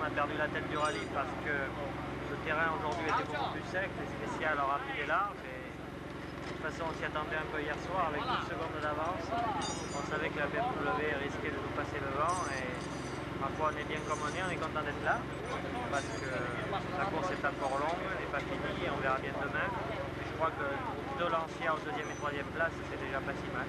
la tête du rallye parce que le terrain aujourd'hui était beaucoup plus sec, les spéciales rapide et large. De toute façon, on s'y attendait un peu hier soir avec 12 secondes d'avance. On savait que la BMW risquait de nous passer devant et ma foi, on est bien comme on est, on est content d'être là parce que la course est encore longue, elle n'est pas finie, on verra bien demain. je crois que de l'ancien aux deuxième et troisième place, c'est déjà pas si mal.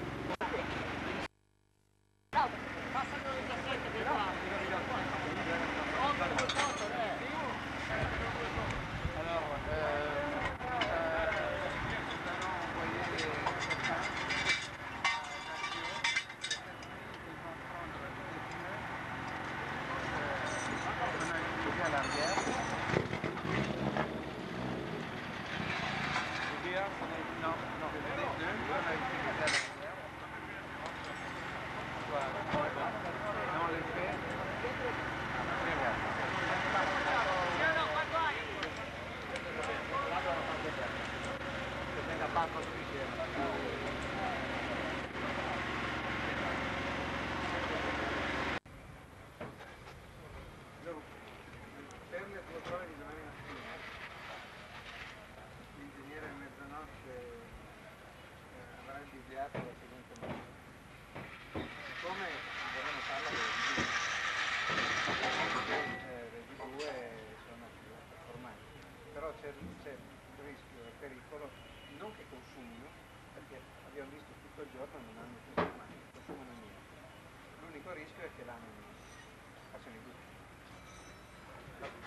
Invidiato la seguente modo siccome vorremmo farla per eh, le D2 sono performanti però c'è il rischio e il pericolo non che consumino perché abbiamo visto tutto il giorno non hanno consumato consumano niente. L'unico rischio è che l'hanno facciano i buchi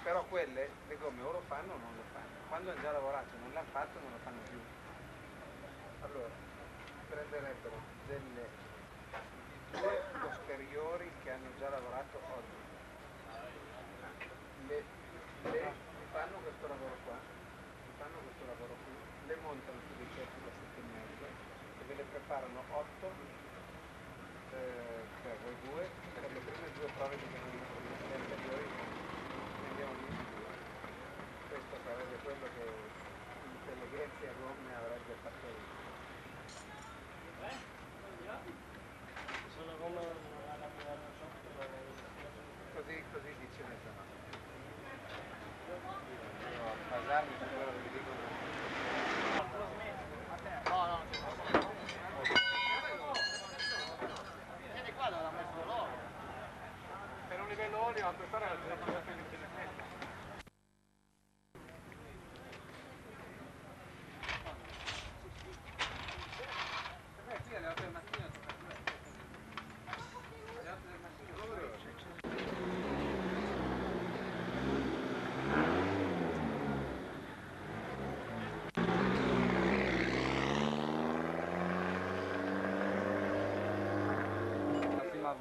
però quelle le gomme o lo fanno o non lo fanno. Quando hanno già lavorato non l'hanno fatto non lo fanno più. Allora, prenderebbero delle due posteriori che hanno già lavorato oggi. Le, le fanno questo lavoro qua, fanno questo lavoro qui, le montano su dei cerchi da 7,5 e ve le preparano 8 eh, per voi due per le prime due prove di le anteriori andiamo di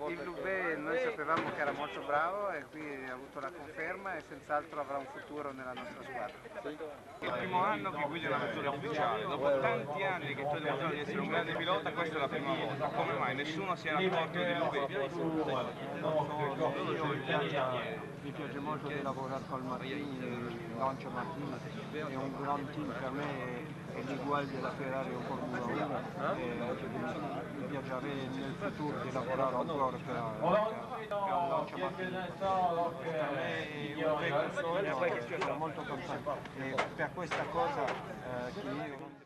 Il Loubet noi sapevamo che era molto bravo e qui ha avuto la conferma e senz'altro avrà un futuro nella nostra squadra. Il primo anno che guida una vettura ufficiale, dopo tanti anni che tu hai dimostrato di essere un grande pilota, questa è la prima volta. Come mai nessuno si era accorto di lui? Mi piace molto di lavorare con Martini, Lancia Martini, è un gran team per me, è l'uguale della Ferrari o Formula 1 e mi piacerebbe nel futuro di lavorare ancora per, per, per Lancia Martini. Per me è un bel sono molto contento. E per questa cosa eh,